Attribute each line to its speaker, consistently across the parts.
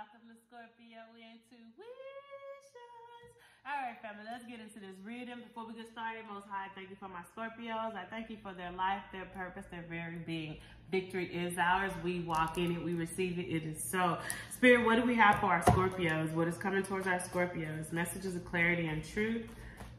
Speaker 1: welcome the Scorpio intuitions. All right, family, let's get into this reading. Before we get started, Most High, thank you for my Scorpios. I thank you for their life, their purpose, their very being. Victory is ours. We walk in it. We receive it. It is so. Spirit, what do we have for our Scorpios? What is coming towards our Scorpios? Messages of clarity and truth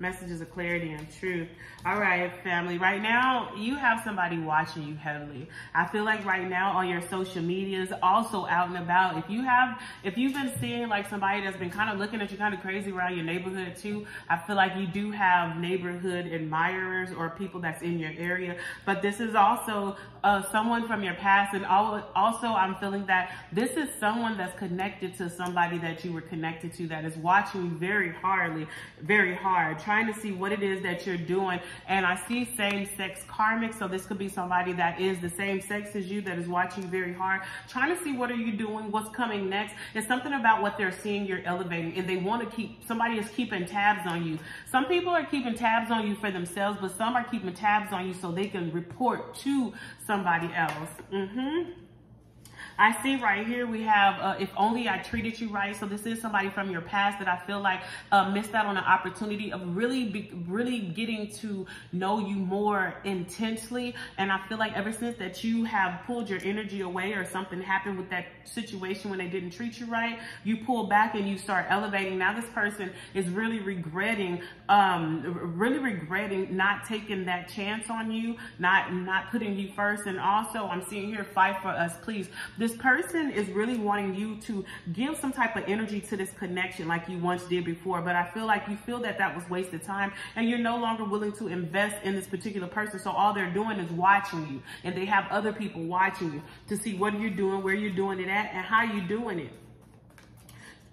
Speaker 1: messages of clarity and truth. All right, family. Right now, you have somebody watching you heavily. I feel like right now on your social medias, also out and about, if you have, if you've been seeing like somebody that's been kind of looking at you kind of crazy around your neighborhood too, I feel like you do have neighborhood admirers or people that's in your area. But this is also uh, someone from your past. And also, I'm feeling that this is someone that's connected to somebody that you were connected to that is watching you very hardly, very hard, trying to see what it is that you're doing. And I see same sex karmic. So this could be somebody that is the same sex as you that is watching very hard, trying to see what are you doing, what's coming next. It's something about what they're seeing you're elevating and they want to keep, somebody is keeping tabs on you. Some people are keeping tabs on you for themselves, but some are keeping tabs on you so they can report to somebody else. Mm-hmm. I see right here we have, uh, if only I treated you right. So this is somebody from your past that I feel like uh, missed out on an opportunity of really, be, really getting to know you more intensely. And I feel like ever since that you have pulled your energy away or something happened with that situation when they didn't treat you right, you pull back and you start elevating. Now this person is really regretting, um, really regretting not taking that chance on you, not, not putting you first. And also I'm seeing here, fight for us, please. This person is really wanting you to give some type of energy to this connection like you once did before. But I feel like you feel that that was wasted time and you're no longer willing to invest in this particular person. So all they're doing is watching you and they have other people watching you to see what you're doing, where you're doing it at and how you're doing it.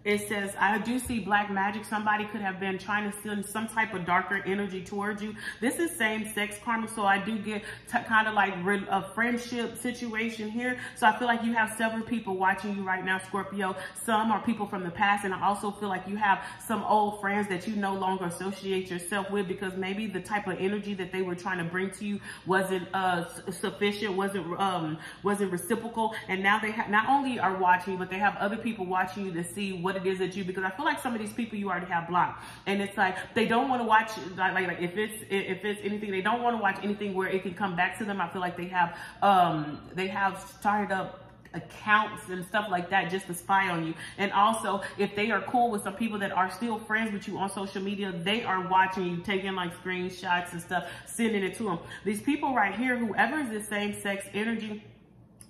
Speaker 1: It says, I do see black magic. Somebody could have been trying to send some type of darker energy towards you. This is same sex karma. So I do get kind of like a friendship situation here. So I feel like you have several people watching you right now, Scorpio. Some are people from the past. And I also feel like you have some old friends that you no longer associate yourself with because maybe the type of energy that they were trying to bring to you wasn't uh, sufficient, wasn't, um, wasn't reciprocal. And now they not only are watching, but they have other people watching you to see what it is that you because I feel like some of these people you already have blocked, and it's like they don't want to watch like, like like if it's if it's anything they don't want to watch anything where it can come back to them. I feel like they have um they have started up accounts and stuff like that just to spy on you. And also, if they are cool with some people that are still friends with you on social media, they are watching you, taking like screenshots and stuff, sending it to them. These people right here, whoever is the same sex energy,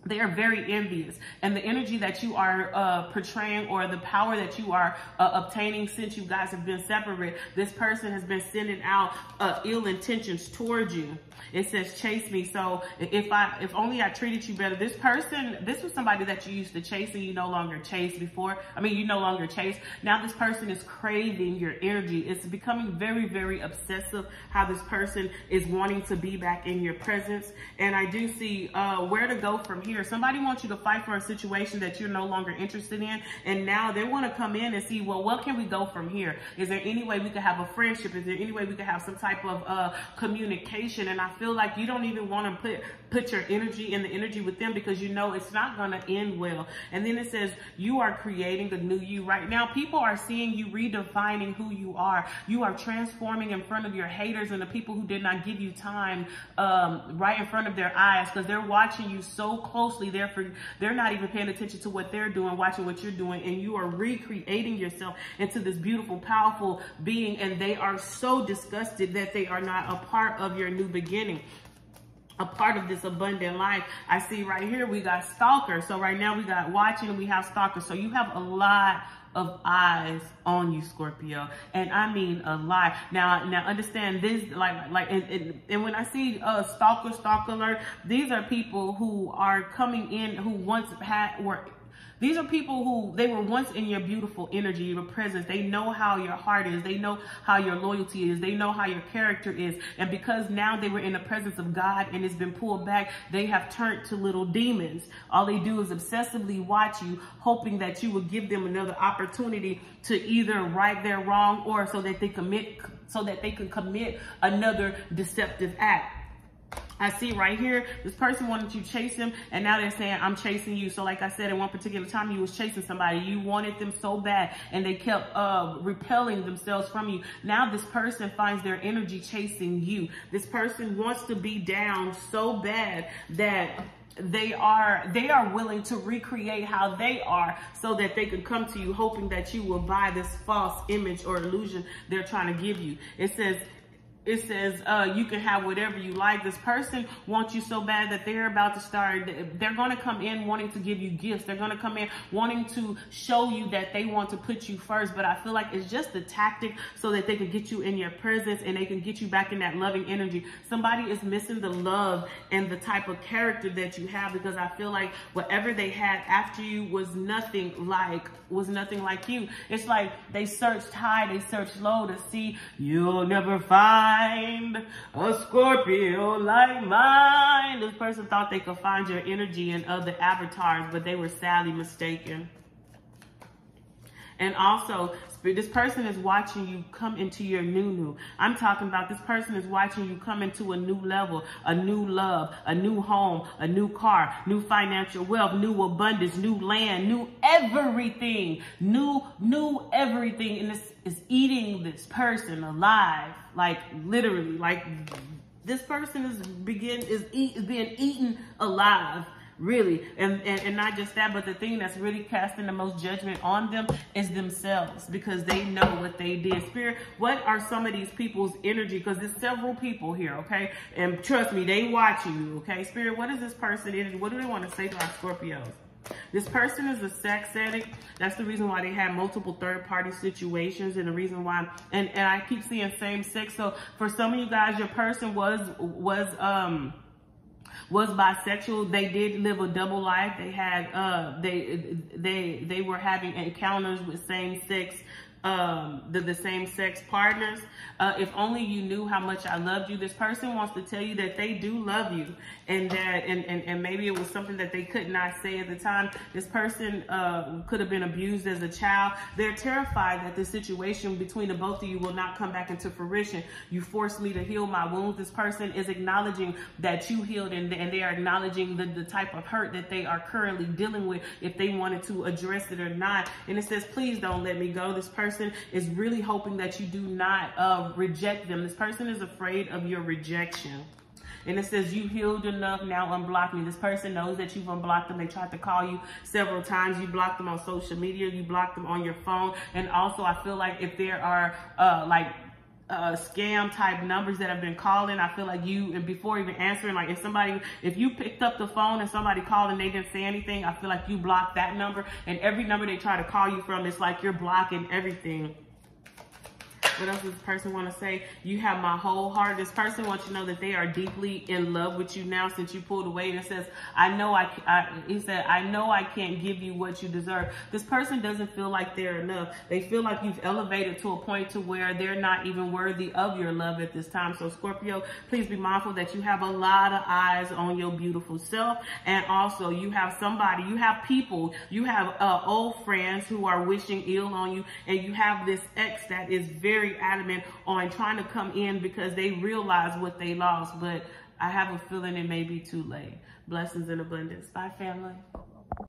Speaker 1: they are very envious. And the energy that you are uh, portraying or the power that you are uh, obtaining since you guys have been separate this person has been sending out uh, ill intentions towards you. It says chase me. So if i if only i treated you better this person this was somebody that you used to chase and you no longer chase before. I mean you no longer chase. Now this person is craving your energy. It's becoming very very obsessive how this person is wanting to be back in your presence. And i do see uh, where to go from here. Somebody wants you to fight for a situation that you're no longer interested in. And now they want to come in and see, well, what can we go from here? Is there any way we could have a friendship? Is there any way we could have some type of uh, communication? And I feel like you don't even want to put, put your energy in the energy with them because you know it's not going to end well. And then it says you are creating a new you right now. People are seeing you redefining who you are. You are transforming in front of your haters and the people who did not give you time um, right in front of their eyes because they're watching you so close closely. Therefore, they're not even paying attention to what they're doing, watching what you're doing, and you are recreating yourself into this beautiful, powerful being, and they are so disgusted that they are not a part of your new beginning a part of this abundant life. I see right here, we got stalker. So right now we got watching we have stalker. So you have a lot of eyes on you, Scorpio. And I mean a lot. Now, now understand this, like, like, and, and, and when I see uh, a stalker, stalker alert, these are people who are coming in who once had, were these are people who they were once in your beautiful energy, your presence. They know how your heart is. They know how your loyalty is. They know how your character is. And because now they were in the presence of God and it's been pulled back, they have turned to little demons. All they do is obsessively watch you, hoping that you will give them another opportunity to either right their wrong or so that they commit so that they can commit another deceptive act. I see right here, this person wanted you to chase him, and now they're saying, I'm chasing you. So like I said, at one particular time, you was chasing somebody. You wanted them so bad, and they kept uh, repelling themselves from you. Now this person finds their energy chasing you. This person wants to be down so bad that they are they are willing to recreate how they are so that they can come to you hoping that you will buy this false image or illusion they're trying to give you it says it says uh, you can have whatever you like. This person wants you so bad that they're about to start, they're going to come in wanting to give you gifts. They're going to come in wanting to show you that they want to put you first. But I feel like it's just a tactic so that they can get you in your presence and they can get you back in that loving energy. Somebody is missing the love and the type of character that you have because I feel like whatever they had after you was nothing like, was nothing like you. It's like they searched high, they searched low to see you'll never find find a Scorpio like mine. This person thought they could find your energy in other avatars, but they were sadly mistaken. And also, this person is watching you come into your new new. I'm talking about this person is watching you come into a new level, a new love, a new home, a new car, new financial wealth, new abundance, new land, new everything, new, new everything. And this is eating this person alive, like literally, like this person is begin is eat, is being eaten alive really. And, and, and not just that, but the thing that's really casting the most judgment on them is themselves because they know what they did. Spirit, what are some of these people's energy? Because there's several people here, okay? And trust me, they watching you, okay? Spirit, what is this person energy? What do they want to say to our Scorpios? This person is a sex addict. That's the reason why they have multiple third party situations and the reason why, and, and I keep seeing same sex. So for some of you guys, your person was, was, um, was bisexual. They did live a double life. They had uh they they they were having encounters with same sex um, the, the same sex partners. Uh, if only you knew how much I loved you. This person wants to tell you that they do love you and that, and, and, and maybe it was something that they could not say at the time. This person uh, could have been abused as a child. They're terrified that the situation between the both of you will not come back into fruition. You forced me to heal my wounds. This person is acknowledging that you healed and, and they are acknowledging the, the type of hurt that they are currently dealing with if they wanted to address it or not. And it says, please don't let me go. This person person is really hoping that you do not uh, reject them. This person is afraid of your rejection. And it says, you healed enough, now unblock me. This person knows that you've unblocked them. They tried to call you several times. You blocked them on social media. You blocked them on your phone. And also, I feel like if there are uh, like uh, scam type numbers that have been calling. I feel like you, and before even answering, like if somebody, if you picked up the phone and somebody called and they didn't say anything, I feel like you blocked that number. And every number they try to call you from, it's like you're blocking everything. What else does this person want to say? You have my whole heart. This person wants you to know that they are deeply in love with you now since you pulled away. And it says, I know I, I, he said, I know I can't give you what you deserve. This person doesn't feel like they're enough. They feel like you've elevated to a point to where they're not even worthy of your love at this time. So Scorpio, please be mindful that you have a lot of eyes on your beautiful self. And also you have somebody, you have people, you have uh, old friends who are wishing ill on you. And you have this ex that is very very adamant on trying to come in because they realize what they lost. But I have a feeling it may be too late. Blessings in abundance. Bye, family.